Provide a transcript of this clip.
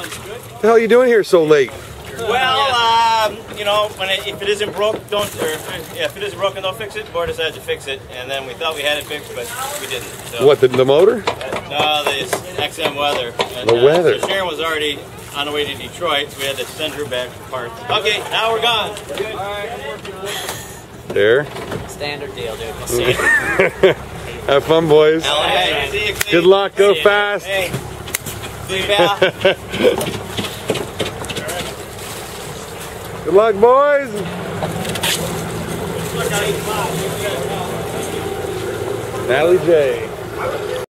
one's good. The hell are you doing here so late? Well, um, you know, when it, if it isn't broke, don't. Or yeah, if it isn't broken, don't fix it. The board decides to fix it, and then we thought we had it fixed, but we didn't. So, What, the, the motor? No, this XM weather. And, The weather. So Sharon was already on the way to Detroit, so we had to send her back for parts. Okay, now we're gone. There. Standard deal, dude. We'll see. Have fun, boys. Hey, see you, Good luck. Go Hey, fast. Hey, see you, pal. Good luck, boys. Natalie J.